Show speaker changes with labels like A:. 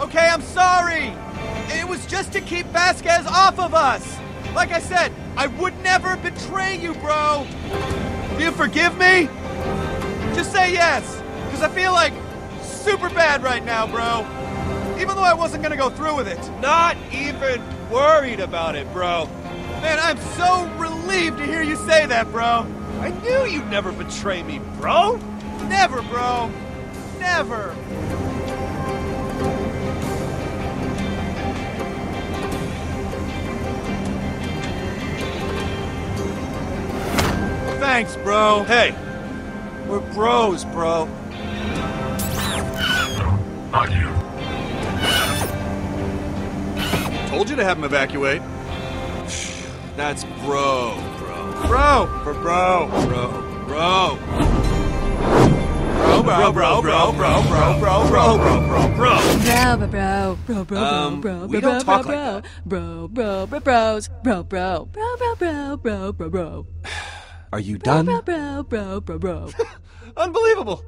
A: I'm sorry. It was just to keep Vasquez off of us. Like I said, I would never betray you, bro. Do you forgive me? Just say yes, because I feel like super bad right now, bro. Even though I wasn't gonna go through with it.
B: Not even worried about it, bro.
A: Man, I'm so relieved to hear you say that, bro.
B: I knew you'd never betray me, bro.
A: Never, bro. Never. Thanks, bro.
B: Hey, we're bros, bro.
C: On you.
A: Told you to have him evacuate.
B: That's bro, bro.
A: Bro.
B: For bro,
A: Bro. Bro.
B: bro, bro, bro, bro, bro, bro, bro, bro, bro, bro, bro.
D: Bro, bro, bro, bro, bro,
B: Um,
D: bro,
B: we
D: bro,
B: don't
D: bro,
B: talk like
D: bro,
B: that.
D: bro, bro, bro, bros, bro, bro, bro, bro, bro, bro, bro, bro,
B: Are you
D: bro,
B: done?
D: bro, bro, bro, bro, bro.
A: Unbelievable.